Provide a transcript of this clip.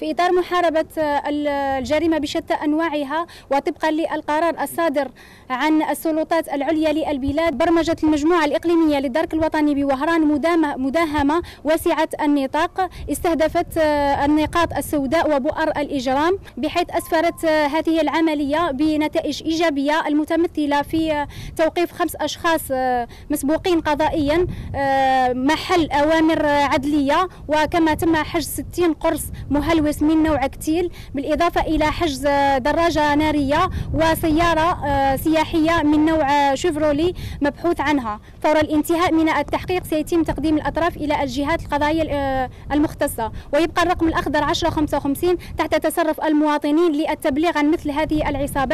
في إطار محاربة الجريمة بشتى أنواعها وطبقا للقرار الصادر عن السلطات العليا للبلاد برمجت المجموعة الإقليمية للدرك الوطني بوهران مداهمة واسعة النطاق استهدفت النقاط السوداء وبؤر الإجرام بحيث أسفرت هذه العملية بنتائج إيجابية المتمثلة في توقيف خمس أشخاص مسبوقين قضائيا محل أوامر عدلية وكما تم حجز 60 قرص مهلوس ملوث من نوع كتيل بالإضافة إلى حجز دراجة نارية وسيارة آه، سياحية من نوع شيفرولي مبحوث عنها. فور الانتهاء من التحقيق سيتم تقديم الأطراف إلى الجهات القضائية آه، المختصة. ويبقى الرقم الأخضر 1055 تحت تصرف المواطنين للتبليغ عن مثل هذه العصابات.